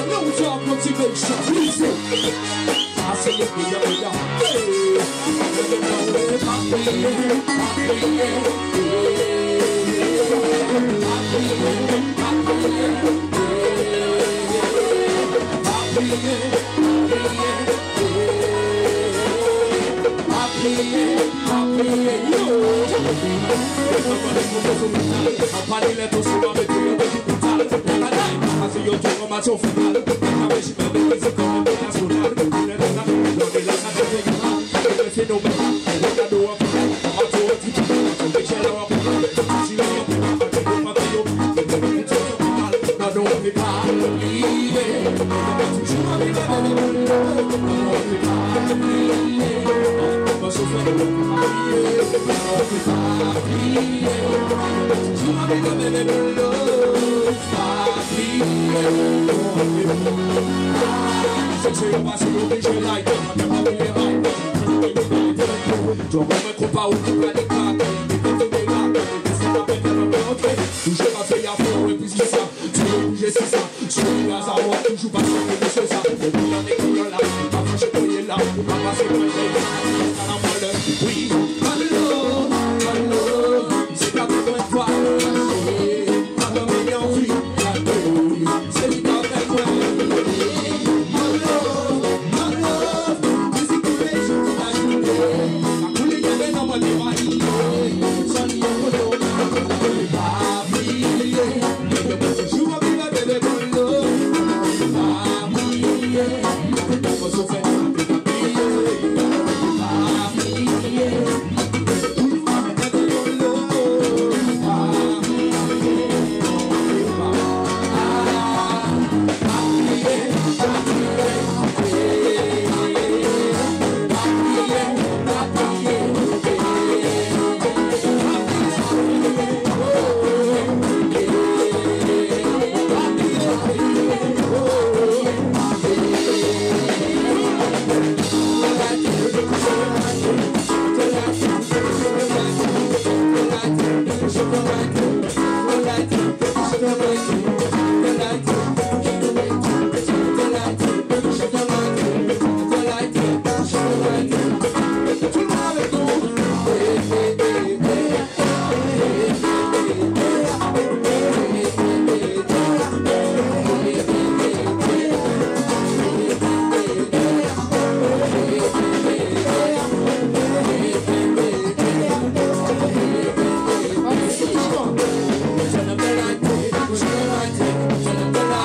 I know it's your motivation. Listen. I say it with your way. Hey. I know it. Happy, happy, Apalile to suba me tuyo una Una Ma sofre de lo que ma live Na no me pa Live Chuma mi mi bebe Jogame kupa ukupa de kaka Nipete de laka Nipese na pete na peote Touche pa fe ya fo e pisi sa Tu veux bouger c'est ça Souri la sa wa Toujours pas sur le c'est Você